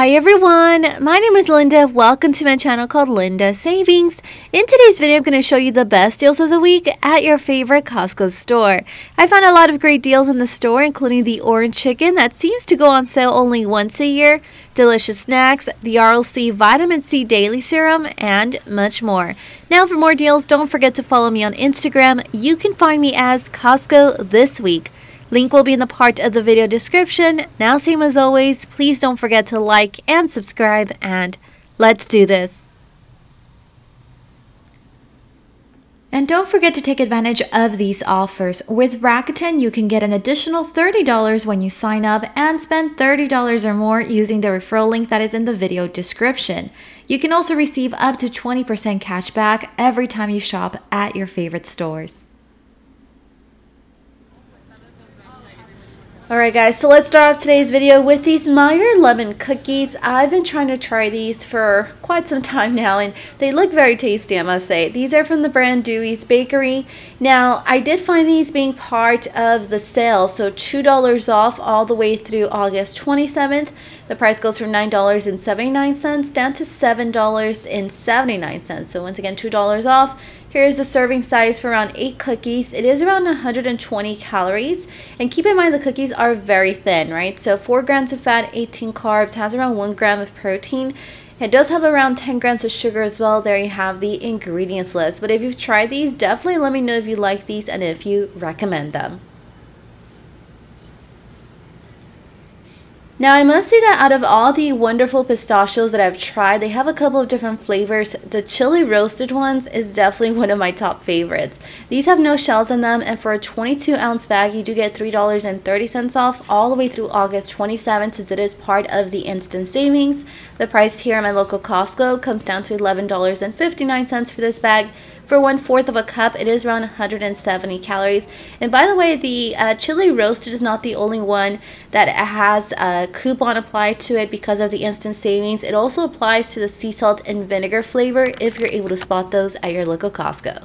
Hi everyone, my name is Linda. Welcome to my channel called Linda Savings. In today's video, I'm going to show you the best deals of the week at your favorite Costco store. I found a lot of great deals in the store, including the orange chicken that seems to go on sale only once a year, delicious snacks, the ROC Vitamin C Daily Serum, and much more. Now for more deals, don't forget to follow me on Instagram. You can find me as Costco This Week. Link will be in the part of the video description. Now, same as always, please don't forget to like and subscribe, and let's do this. And don't forget to take advantage of these offers. With Rakuten, you can get an additional $30 when you sign up and spend $30 or more using the referral link that is in the video description. You can also receive up to 20% cash back every time you shop at your favorite stores. Alright guys, so let's start off today's video with these Meyer lemon cookies. I've been trying to try these for quite some time now and they look very tasty I must say. These are from the brand Dewey's Bakery. Now I did find these being part of the sale so $2 off all the way through August 27th. The price goes from $9.79 down to $7.79. So once again $2 off Here's the serving size for around 8 cookies. It is around 120 calories. And keep in mind the cookies are very thin, right? So 4 grams of fat, 18 carbs, has around 1 gram of protein. It does have around 10 grams of sugar as well. There you have the ingredients list. But if you've tried these, definitely let me know if you like these and if you recommend them. Now I must say that out of all the wonderful pistachios that I've tried, they have a couple of different flavors. The chili roasted ones is definitely one of my top favorites. These have no shells in them and for a 22 ounce bag you do get $3.30 off all the way through August 27th since it is part of the instant savings. The price here at my local Costco comes down to $11.59 for this bag for one fourth of a cup, it is around 170 calories. And by the way, the uh, chili roasted is not the only one that has a coupon applied to it because of the instant savings. It also applies to the sea salt and vinegar flavor if you're able to spot those at your local Costco.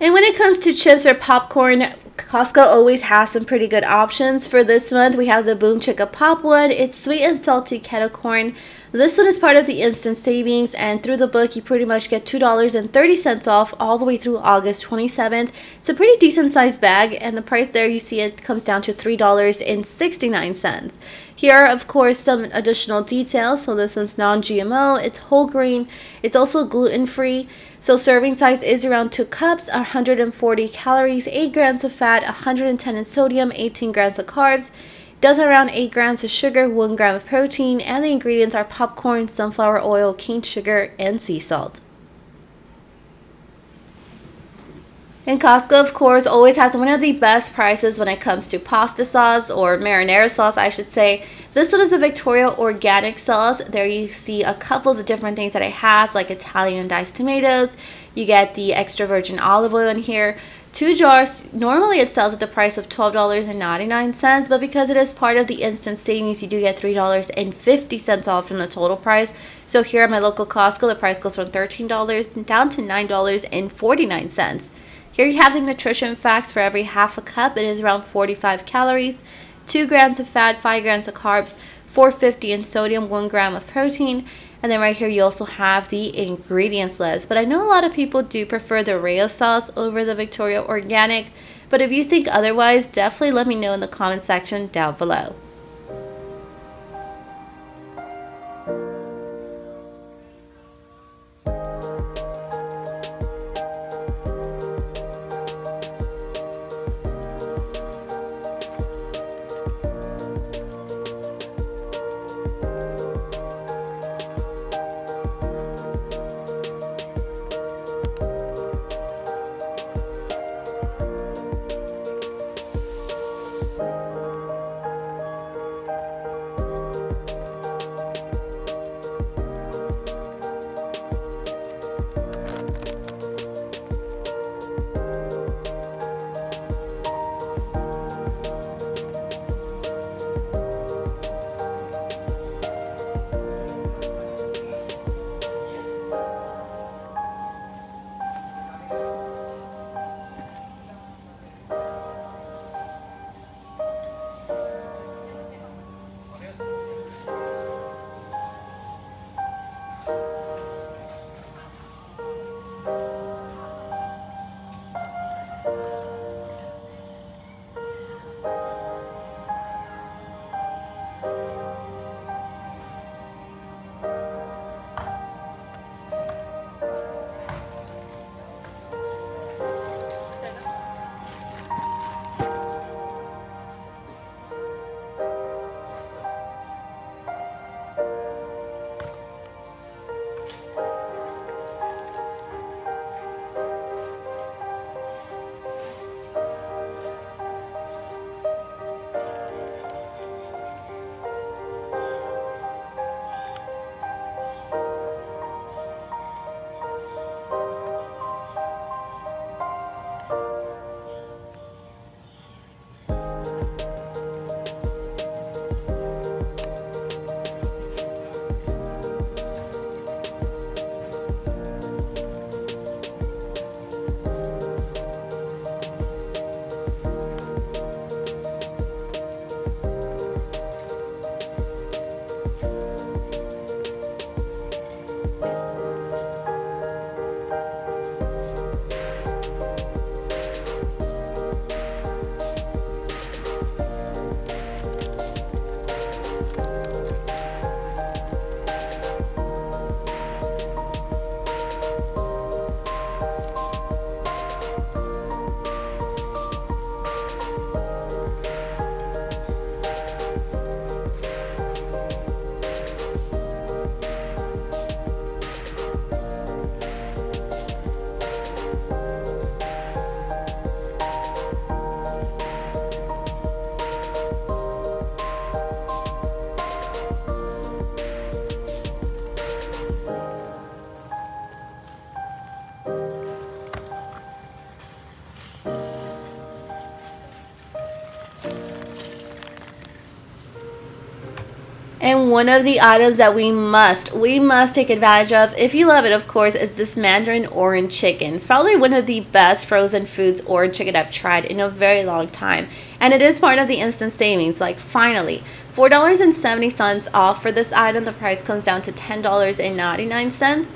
And when it comes to chips or popcorn, Costco always has some pretty good options. For this month, we have the Boom Chicka Pop one. It's sweet and salty kettle corn. This one is part of the instant savings and through the book you pretty much get $2.30 off all the way through August 27th. It's a pretty decent sized bag and the price there you see it comes down to $3.69. Here are of course some additional details. So this one's non-GMO, it's whole grain, it's also gluten free. So serving size is around 2 cups, 140 calories, 8 grams of fat, 110 in sodium, 18 grams of carbs does around 8 grams of sugar, 1 gram of protein, and the ingredients are popcorn, sunflower oil, cane sugar, and sea salt. And Costco, of course, always has one of the best prices when it comes to pasta sauce or marinara sauce, I should say. This one is a Victoria organic sauce. There you see a couple of the different things that it has, like Italian diced tomatoes. You get the extra virgin olive oil in here. Two jars, normally it sells at the price of $12.99, but because it is part of the instant savings, you do get $3.50 off from the total price. So here at my local Costco, the price goes from $13 down to $9.49. Here you have the nutrition facts for every half a cup. It is around 45 calories, 2 grams of fat, 5 grams of carbs, 450 in sodium, 1 gram of protein, and then right here you also have the ingredients list. But I know a lot of people do prefer the Rao's sauce over the Victoria Organic. But if you think otherwise, definitely let me know in the comment section down below. And one of the items that we must, we must take advantage of, if you love it, of course, is this Mandarin orange chicken. It's probably one of the best frozen foods orange chicken I've tried in a very long time. And it is part of the instant savings, like finally. $4.70 off for this item. The price comes down to $10.99.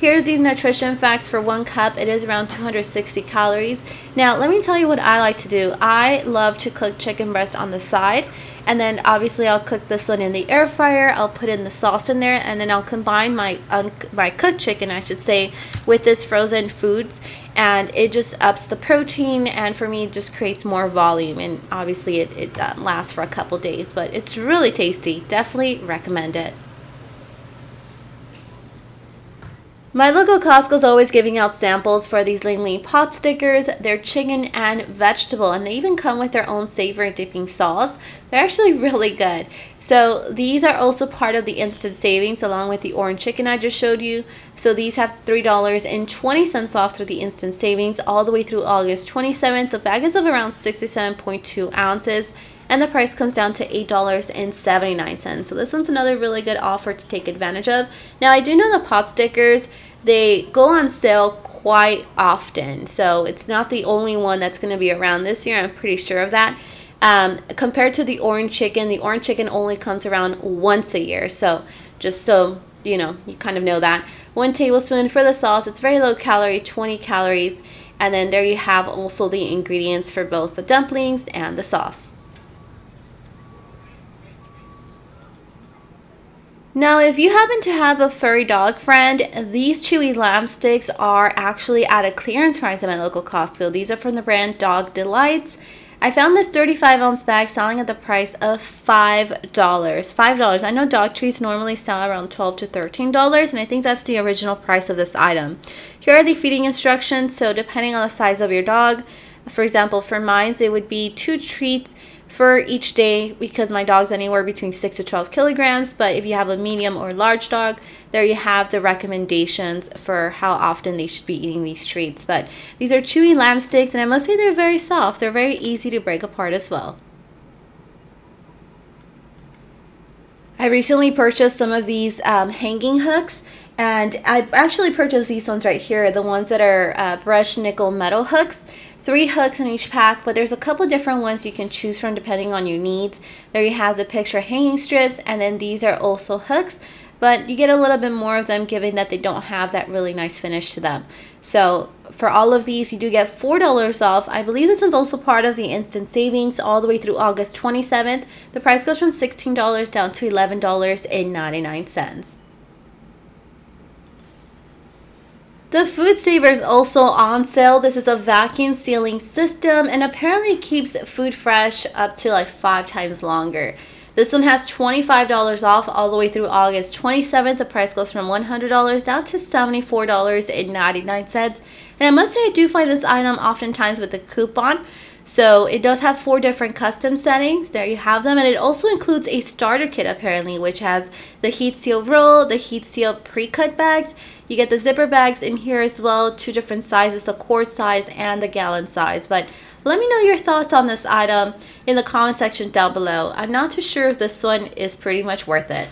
Here's the nutrition facts for one cup. It is around 260 calories. Now, let me tell you what I like to do. I love to cook chicken breast on the side. And then obviously I'll cook this one in the air fryer. I'll put in the sauce in there. And then I'll combine my, my cooked chicken, I should say, with this frozen foods. And it just ups the protein. And for me, it just creates more volume. And obviously it, it uh, lasts for a couple days. But it's really tasty. Definitely recommend it. My local Costco is always giving out samples for these Ling Ling pot stickers. They're chicken and vegetable, and they even come with their own savory dipping sauce. They're actually really good. So these are also part of the instant savings along with the orange chicken I just showed you. So these have $3.20 off through the instant savings all the way through August 27th. The bag is of around 67.2 ounces and the price comes down to $8.79. So this one's another really good offer to take advantage of. Now I do know the pot stickers, they go on sale quite often. So it's not the only one that's going to be around this year. I'm pretty sure of that. Um, compared to the orange chicken, the orange chicken only comes around once a year. So just so you know, you kind of know that. One tablespoon for the sauce. It's very low calorie, 20 calories. And then there you have also the ingredients for both the dumplings and the sauce. Now, if you happen to have a furry dog friend, these chewy lamb sticks are actually at a clearance price at my local Costco. These are from the brand Dog Delights. I found this 35 ounce bag selling at the price of $5. $5. I know dog treats normally sell around 12 to $13, and I think that's the original price of this item. Here are the feeding instructions. So, depending on the size of your dog, for example, for mine, it would be two treats for each day because my dog's anywhere between 6 to 12 kilograms. But if you have a medium or large dog, there you have the recommendations for how often they should be eating these treats. But these are chewy lamb sticks, and I must say they're very soft. They're very easy to break apart as well. I recently purchased some of these um, hanging hooks and I actually purchased these ones right here, the ones that are uh, brushed nickel metal hooks three hooks in each pack, but there's a couple different ones you can choose from depending on your needs. There you have the picture hanging strips, and then these are also hooks, but you get a little bit more of them given that they don't have that really nice finish to them. So for all of these, you do get $4 off. I believe this is also part of the instant savings all the way through August 27th. The price goes from $16 down to $11.99. The Food Saver is also on sale. This is a vacuum sealing system and apparently keeps food fresh up to like five times longer. This one has $25 off all the way through August 27th. The price goes from $100 down to $74.99. And I must say I do find this item oftentimes with a coupon. So it does have four different custom settings. There you have them. And it also includes a starter kit apparently, which has the heat seal roll, the heat seal pre-cut bags, you get the zipper bags in here as well, two different sizes, the quart size and the gallon size. But let me know your thoughts on this item in the comment section down below. I'm not too sure if this one is pretty much worth it.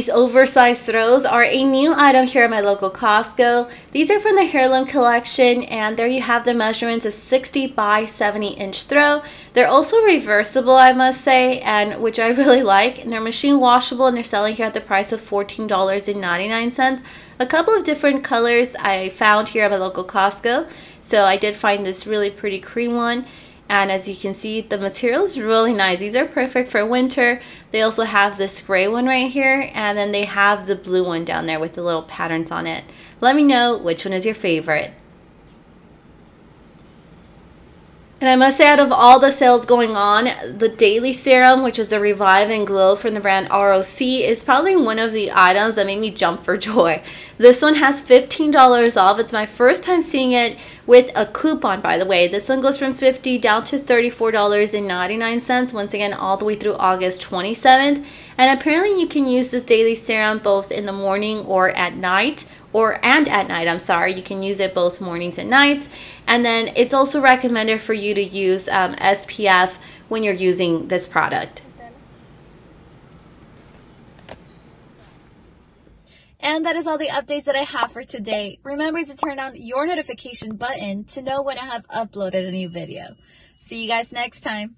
These oversized throws are a new item here at my local Costco. These are from the Heirloom collection and there you have the measurements a 60 by 70 inch throw. They're also reversible I must say and which I really like and they're machine washable and they're selling here at the price of $14.99. A couple of different colors I found here at my local Costco. So I did find this really pretty cream one and as you can see the material is really nice. These are perfect for winter. They also have this gray one right here and then they have the blue one down there with the little patterns on it. Let me know which one is your favorite. And I must say, out of all the sales going on, the Daily Serum, which is the Revive and Glow from the brand ROC, is probably one of the items that made me jump for joy. This one has $15 off. It's my first time seeing it with a coupon, by the way. This one goes from 50 down to $34.99, once again, all the way through August 27th. And apparently you can use this Daily Serum both in the morning or at night or and at night I'm sorry you can use it both mornings and nights and then it's also recommended for you to use um, SPF when you're using this product And that is all the updates that I have for today. Remember to turn on your notification button to know when I have uploaded a new video. See you guys next time.